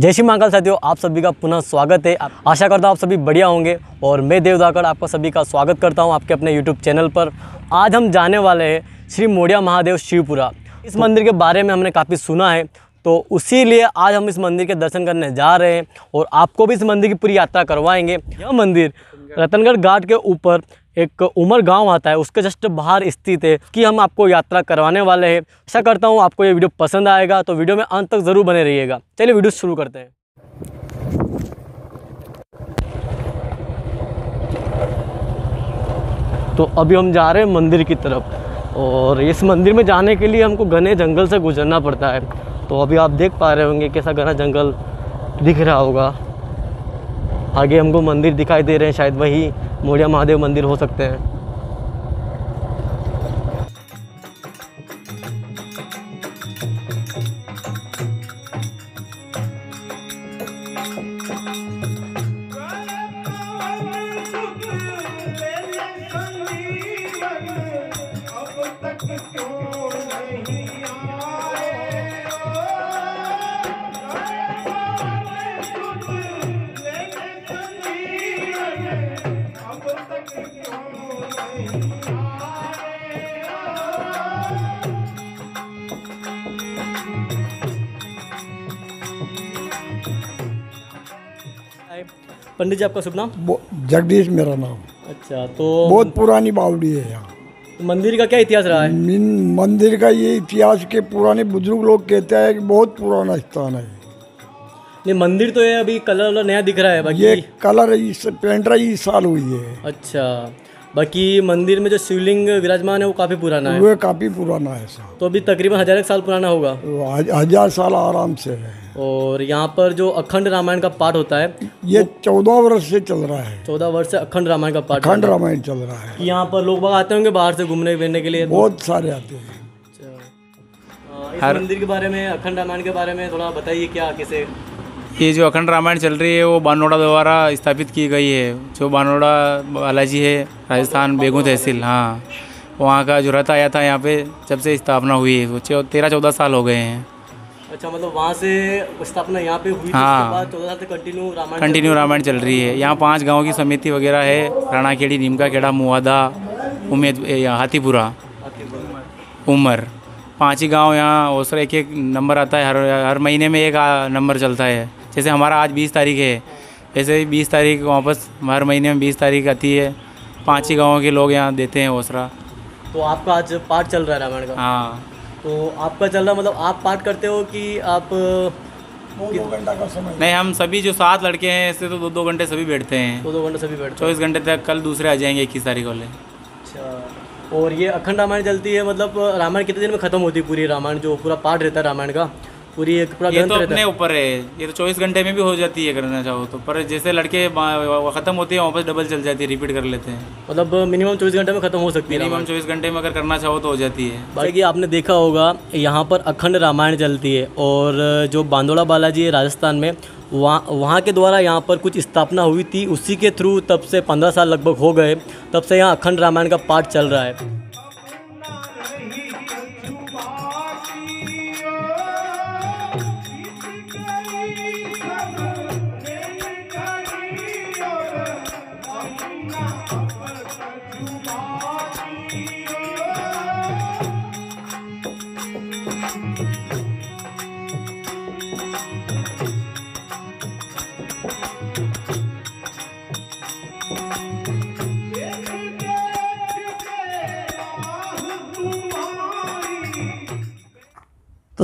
जय श्री महाकाल साथियों, आप सभी का पुनः स्वागत है। आशा करता हूँ आप सभी बढ़िया होंगे और मैं देवदाकड़ आपका सभी का स्वागत करता हूँ आपके अपने यूट्यूब चैनल पर। आज हम जाने वाले हैं श्री मोडिया महादेव शिवपुरा। इस मंदिर के बारे में हमने काफ़ी सुना है तो उसी लिए आज हम इस मंदिर के दर्शन करने जा रहे हैं और आपको भी इस मंदिर की पूरी यात्रा करवाएँगे। यह मंदिर रतनगढ़। घाट के ऊपर एक उमर गाँव आता है, उसके जस्ट बाहर स्थित है, कि हम आपको यात्रा करवाने वाले हैं। आशा करता हूँ आपको ये वीडियो पसंद आएगा तो वीडियो में अंत तक ज़रूर बने रहिएगा। चलिए वीडियो शुरू करते हैं। तो अभी हम जा रहे हैं मंदिर की तरफ़, और इस मंदिर में जाने के लिए हमको घने जंगल से गुजरना पड़ता है। तो अभी आप देख पा रहे होंगे कैसा घना जंगल दिख रहा होगा। आगे हमको मंदिर दिखाई दे रहे हैं, शायद वही मोड़िया महादेव मंदिर हो सकते हैं। पंडित जी आपका शुभ नाम? जगदीश मेरा नाम। अच्छा तो बहुत पुरानी बावड़ी है यहाँ। मंदिर का क्या इतिहास रहा है? मंदिर का ये इतिहास के पुराने बुज़ुर्ग लोग कहते हैं कि बहुत पुराना स्थान है। नहीं मंदिर तो ये अभी कलर नया दिख रहा है बाकी ये कलर इस पेंटर इस साल हुई है। अच्छा बाकी मंदिर में जो शिवलिंग विराजमान है वो काफ़ी पुराना है। वो काफ़ी पुराना है साहब तो अभी तकरीबन हज़ार एक साल पुराना होगा। हज़ार साल आराम से है। और यहाँ पर जो अखंड रामायण का पाठ होता है ये चौदह वर्ष से चल रहा है। चौदह वर्ष से अखंड रामायण का पाठ अखंड रामायण चल रहा है। यहाँ पर लोग बाग आते होंगे बाहर से घूमने फिरने के लिए। बहुत सारे आते हैं। अच्छा। इस मंदिर के बारे में अखंड रामायण के बारे में थोड़ा बताइए क्या किसे ये जो अखंड रामायण चल रही है वो बानोड़ा द्वारा स्थापित की गई है। जो बानोड़ा बालाजी है राजस्थान बेगू तहसील हाँ। वहाँ का जो रथ आया था यहाँ पे जब से स्थापना हुई है वो तेरह चौदह साल हो गए हैं। अच्छा मतलब वहाँ से स्थापना यहाँ पे हुई हाँ। कंटिन्यू रामायण कंटिन्यू रामायण चल रही है। यहाँ पाँच गाँव की समिति वगैरह है राणाखेड़ी नीमका खेड़ा मुआदा उमेद हाथीपुरा। उमर। पाँच ही गाँव यहाँ और एक एक नंबर आता है हर हर महीने में एक नंबर चलता है। जैसे हमारा आज बीस तारीख है ऐसे ही बीस तारीख वापस हर महीने में बीस तारीख आती है पाँच ही गाँवों के लोग यहाँ देते हैं ओसरा। तो आपका आज पाठ चल रहा है रामायण का? हाँ। तो आपका चल रहा मतलब आप पाठ करते हो कि आप दो घंटा का समय। नहीं हम सभी जो सात लड़के हैं ऐसे तो दो दो घंटे सभी बैठते हैं। दो दो घंटे सभी बैठते हो। चौबीस घंटे तक कल दूसरे आ जाएँगे इक्कीस तारीख वाले। अच्छा। और ये अखंड रामायण चलती है मतलब रामायण कितने दिन में खत्म होती है पूरी रामायण जो पूरा पाठ रहता है रामायण का? पूरी एक पूरा ये तो अपने ऊपर है। ये तो चौबीस घंटे में भी हो जाती है करना चाहो तो। पर जैसे लड़के खत्म होती है वापस डबल चल जाती है रिपीट कर लेते हैं। मतलब मिनिमम चौबीस घंटे में खत्म हो सकती है मिनिमम चौबीस घंटे में अगर करना चाहो तो हो जाती है। बाकी आपने देखा होगा यहाँ पर अखंड रामायण चलती है और जो बांदोड़ा बालाजी है राजस्थान में वहाँ वहाँ के द्वारा यहाँ पर कुछ स्थापना हुई थी उसी के थ्रू तब से पंद्रह साल लगभग हो गए तब से यहाँ अखंड रामायण का पाठ चल रहा है। तो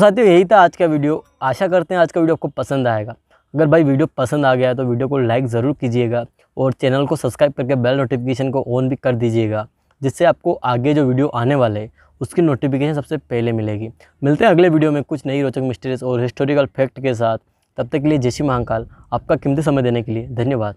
साथियों, यही था आज का वीडियो। आशा करते हैं आज का वीडियो आपको पसंद आएगा। अगर भाई वीडियो पसंद आ गया तो वीडियो को लाइक ज़रूर कीजिएगा और चैनल को सब्सक्राइब करके बेल नोटिफिकेशन को ऑन भी कर दीजिएगा, जिससे आपको आगे जो वीडियो आने वाले उसकी नोटिफिकेशन सबसे पहले मिलेगी। मिलते हैं अगले वीडियो में कुछ नई रोचक मिस्ट्रीज और हिस्टोरिकल फैक्ट के साथ। तब तक के लिए जैसी महाकाल। आपका कीमती समय देने के लिए धन्यवाद।